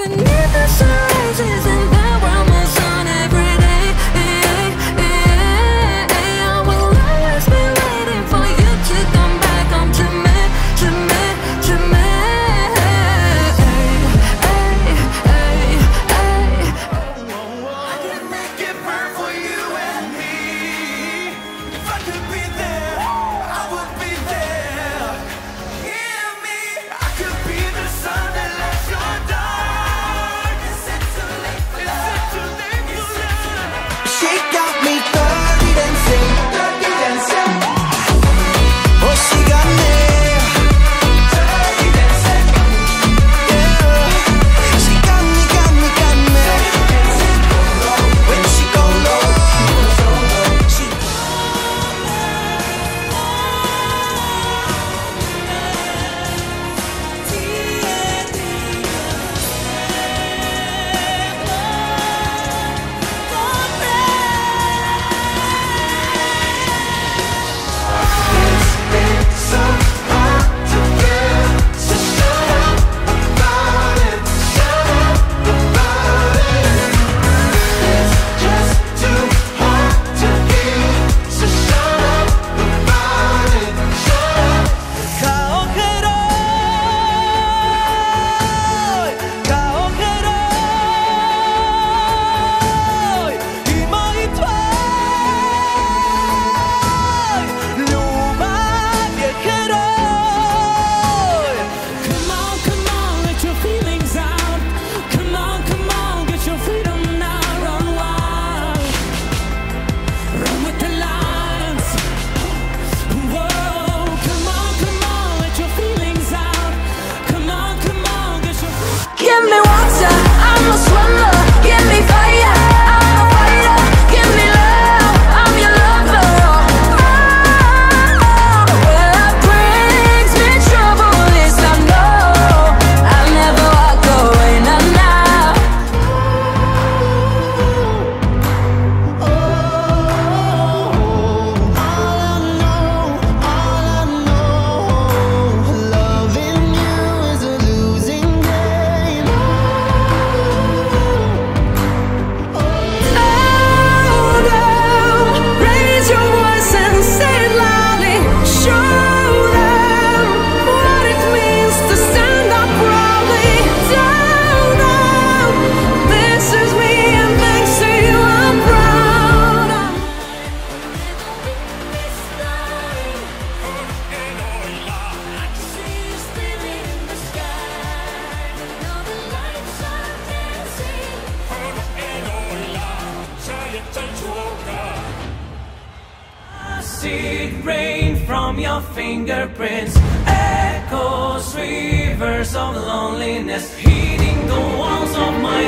The never rises Acid rain from your fingerprints Echoes, rivers of loneliness Heating the walls of my